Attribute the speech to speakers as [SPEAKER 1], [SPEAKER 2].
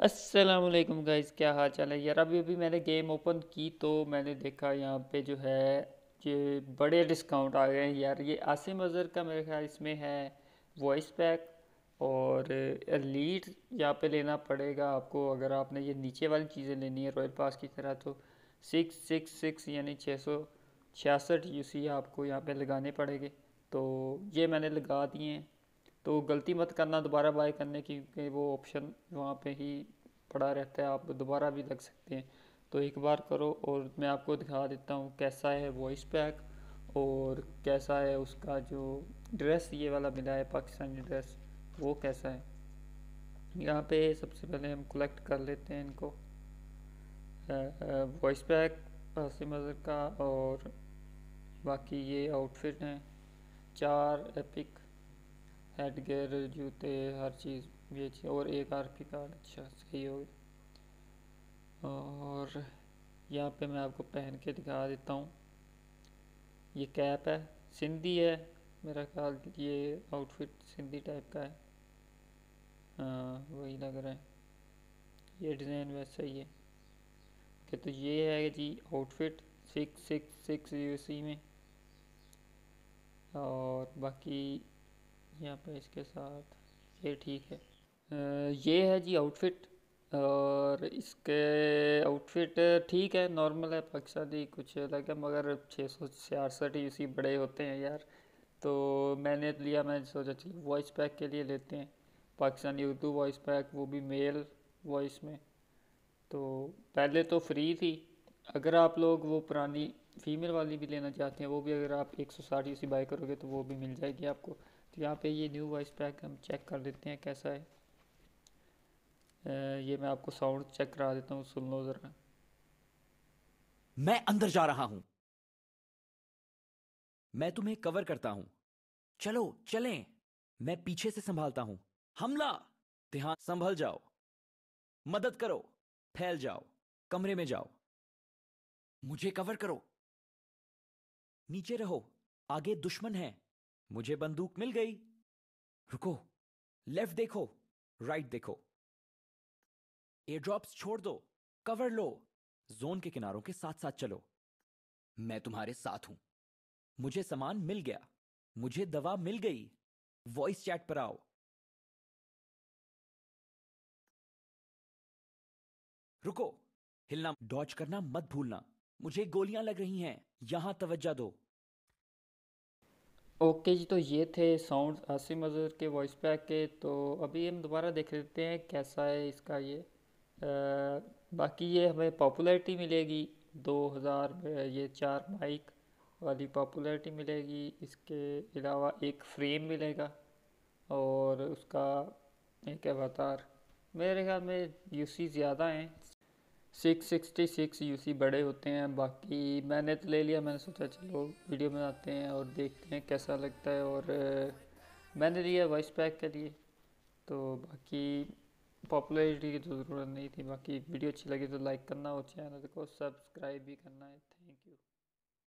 [SPEAKER 1] Aslam guys क्या हाल चाल है? यार अभी अभी मैंने गेम ओपन की तो मैंने देखा यहाँ पे जो है, ये बड़े डिस्काउंट आ गए हैं यार। ये आसिम अज़हर का मेरे ख्याल इसमें है वॉइस पैक और लीड यहाँ पे लेना पड़ेगा आपको। अगर आपने ये नीचे वाली चीज़ें लेनी है रॉयल पास की तरह तो सिक्स सिक्स सिक्स यानी छः सौ छियासठ यू आपको यहाँ पर लगाने पड़ेंगे। तो ये मैंने लगा दिए हैं। तो गलती मत करना दोबारा बाय करने की क्योंकि वो ऑप्शन वहाँ पे ही पड़ा रहता है, आप दोबारा भी लग सकते हैं। तो एक बार करो और मैं आपको दिखा देता हूँ कैसा है वॉइस पैक और कैसा है उसका जो ड्रेस ये वाला मिला है, पाकिस्तानी ड्रेस वो कैसा है। यहाँ पे सबसे पहले हम कलेक्ट कर लेते हैं इनको। वॉइस पैक हासिम अजहर का और बाकी ये आउटफिट हैं। चार एपिक हेड गेयर जूते, हर चीज़ भी अच्छी और एक आर पी कार्ड अच्छा सही हो गया। और यहाँ पे मैं आपको पहन के दिखा देता हूँ। ये कैप है, सिंधी है, मेरा ख्याल ये आउटफिट सिंधी टाइप का है। हाँ वही लग रहा है। ये डिज़ाइन वैसा ही है। कि तो ये है जी outfit six six six U में। और बाकी यहाँ पे इसके साथ, ये ठीक है। ये है जी आउटफिट और इसके आउटफिट ठीक है नॉर्मल है, पाकिस्तानी कुछ अलग है, मगर छः सौ छियासठ ही उसी बड़े होते हैं यार। तो मैंने लिया मैं सोचा चलो वॉइस पैक के लिए लेते हैं। पाकिस्तानी उर्दू वॉइस पैक वो भी मेल वॉइस में। तो पहले तो फ्री थी। अगर आप लोग वो पुरानी फीमेल वाली भी लेना चाहते हैं, वो भी अगर आप एक सौ साठ बाई करोगे तो वो भी मिल जाएगी आपको। तो यहाँ पे ये न्यू वॉइस पैक हम चेक कर लेते हैं कैसा है। ये मैं आपको साउंड चेक करा देता हूँ, सुन लो ज़रा।
[SPEAKER 2] मैं अंदर जा रहा हूँ। मैं तुम्हें कवर करता हूँ। चलो, चलें। मैं पीछे से संभालता हूँ। हमला! ध्यान संभल जाओ। मदद करो। फैल जाओ। कमरे में जाओ। मुझे कवर करो। नीचे रहो, आगे दुश्मन है। मुझे बंदूक मिल गई। रुको, लेफ़्ट देखो, राइट देखो। एयर ड्रॉप्स छोड़ दो, कवर लो, जोन के किनारों के साथ साथ चलो। मैं तुम्हारे साथ हूँ। मुझे सामान मिल गया। मुझे दवा मिल गई। वॉइस चैट पर आओ। रुको, हिलना डॉच करना मत भूलना। मुझे गोलियाँ लग रही हैं। यहाँ तवज्जा दो।
[SPEAKER 1] ओके जी तो ये थे साउंड आसिम अजहर के वॉइस पैक के। तो अभी हम दोबारा देख लेते हैं कैसा है इसका ये। आ, बाकी ये हमें पॉपुलैरिटी मिलेगी। 2000 में ये चार माइक वाली पॉपुलैरिटी मिलेगी। इसके अलावा एक फ्रेम मिलेगा और उसका एक अवतार मेरे ख्याल में यूसी ज़्यादा हैं। सिक्स सिक्सटी सिक्स यूसी बड़े होते हैं। बाकी मैंने तो ले लिया, मैंने सोचा चलो वीडियो बनाते हैं और देखते हैं कैसा लगता है। और मैंने लिया वॉइस पैक के लिए। तो बाकी पॉपुलरिटी की तो ज़रूरत नहीं थी। बाकी वीडियो अच्छी लगी तो लाइक करना और चैनल को सब्सक्राइब भी करना। है थैंक यू